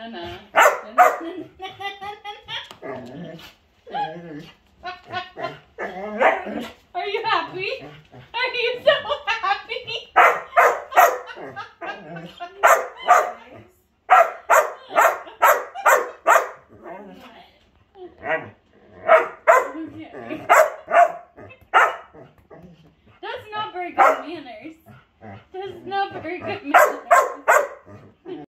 No, no. Are you happy? Are you so happy? That's not very good manners. That's not very good manners.